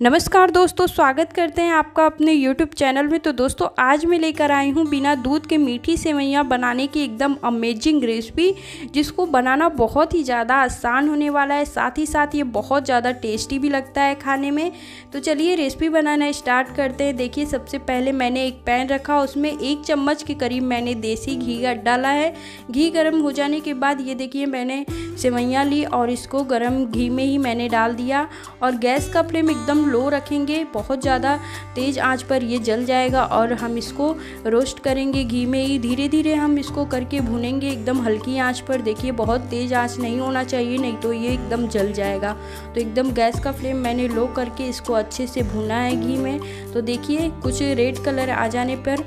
नमस्कार दोस्तों, स्वागत करते हैं आपका अपने YouTube चैनल में। तो दोस्तों, आज मैं लेकर आई हूँ बिना दूध के मीठी सेवैयाँ बनाने की एकदम अमेजिंग रेसिपी जिसको बनाना बहुत ही ज़्यादा आसान होने वाला है। साथ ही साथ ये बहुत ज़्यादा टेस्टी भी लगता है खाने में। तो चलिए रेसिपी बनाना स्टार्ट करते हैं। देखिए, सबसे पहले मैंने एक पैन रखा, उसमें एक चम्मच के करीब मैंने देसी घी डाला है। घी गर्म हो जाने के बाद ये देखिए, मैंने सेवैयाँ ली और इसको गर्म घी में ही मैंने डाल दिया। और गैस का फ्लेम एकदम लो रखेंगे, बहुत ज़्यादा तेज़ आँच पर ये जल जाएगा और हम इसको रोस्ट करेंगे घी में ही। धीरे धीरे हम इसको करके भूनेंगे एकदम हल्की आँच पर। देखिए, बहुत तेज़ आँच नहीं होना चाहिए, नहीं तो ये एकदम जल जाएगा। तो एकदम गैस का फ्लेम मैंने लो करके इसको अच्छे से भूना है घी में। तो देखिए, कुछ रेड कलर आ जाने पर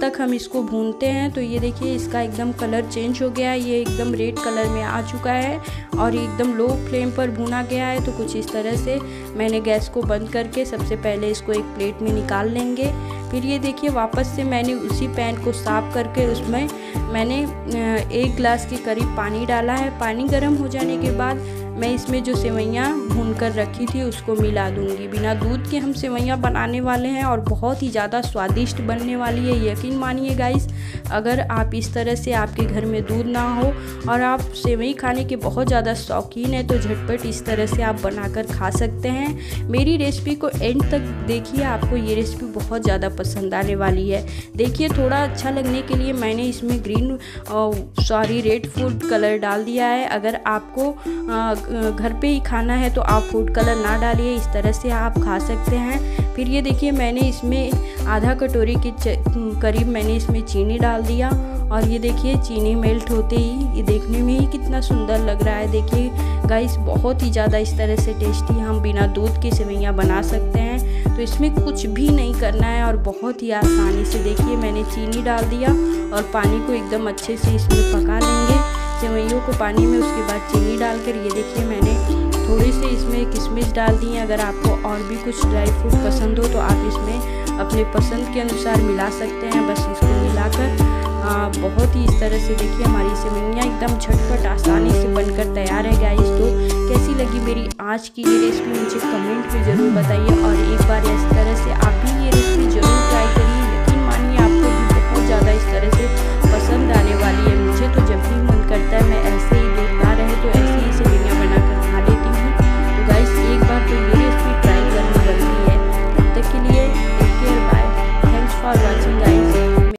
तक हम इसको भूनते हैं। तो ये देखिए, इसका एकदम कलर चेंज हो गया है। ये एकदम रेड कलर में आ चुका है और एकदम लो फ्लेम पर भुना गया है। तो कुछ इस तरह से मैंने गैस को बंद करके सबसे पहले इसको एक प्लेट में निकाल लेंगे। फिर ये देखिए, वापस से मैंने उसी पैन को साफ़ करके उसमें मैंने एक ग्लास के करीब पानी डाला है। पानी गर्म हो जाने के बाद मैं इसमें जो सेवैयाँ भून कर रखी थी, उसको मिला दूँगी। बिना दूध के हम सेवैयाँ बनाने वाले हैं और बहुत ही ज़्यादा स्वादिष्ट बनने वाली है। यकीन मानिए गाइस अगर आप इस तरह से आपके घर में दूध ना हो और आप सेवई खाने के बहुत ज़्यादा शौकीन है तो झटपट इस तरह से आप बनाकर खा सकते हैं। मेरी रेसिपी को एंड तक देखिए, आपको ये रेसिपी बहुत ज़्यादा पसंद आने वाली है। देखिए, थोड़ा अच्छा लगने के लिए मैंने इसमें green sorry red food colour डाल दिया है। अगर आपको घर पे ही खाना है तो आप फ़ूड कलर ना डालिए, इस तरह से आप खा सकते हैं। फिर ये देखिए, मैंने इसमें आधा कटोरी के करीब मैंने इसमें चीनी डाल दिया। और ये देखिए, चीनी मेल्ट होते ही, ये देखने में ही कितना सुंदर लग रहा है। देखिए गाइस बहुत ही ज़्यादा इस तरह से टेस्टी हम बिना दूध की सेवैयाँ बना सकते हैं। तो इसमें कुछ भी नहीं करना है और बहुत ही आसानी से देखिए, मैंने चीनी डाल दिया और पानी को एकदम अच्छे से इसमें पका लेंगे सेवैयों को पानी में उसके बाद चीनी डालकर, ये देखिए मैंने थोड़ी सी इसमें किशमिश डाल दी है। अगर आपको और भी कुछ ड्राई फ्रूट पसंद हो तो आप इसमें अपने पसंद के अनुसार मिला सकते हैं। बस इसको मिलाकर बहुत ही इस तरह से देखिए हमारी सेवैयाँ एकदम झटपट, आसानी से बनकर तैयार है। गाइस तो कैसी लगी मेरी आज की ये रेसिपी, मुझे कमेंट में ज़रूर बताइए। और एक बार इस